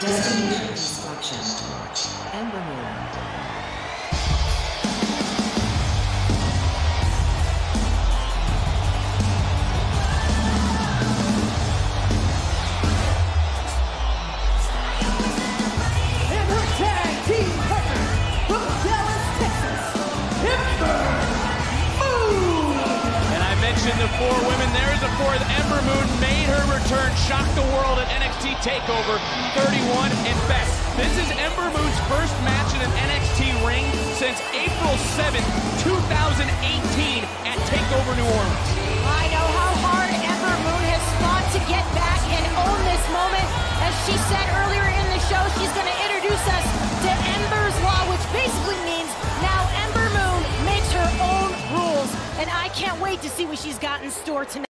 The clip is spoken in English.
Destination selection. Ember and her tag team partner from Dallas, Texas, Ember Moon. And I mentioned the four women. There's the fourth. Ember Moon made her return, shocked the world NXT TakeOver 31. and Best. this is Ember Moon's first match in an NXT ring since April 7th, 2018 at TakeOver New Orleans. I know how hard Ember Moon has fought to get back and own this moment. As she said earlier in the show, she's going to introduce us to Ember's Law, which basically means now Ember Moon makes her own rules. And I can't wait to see what she's got in store tonight.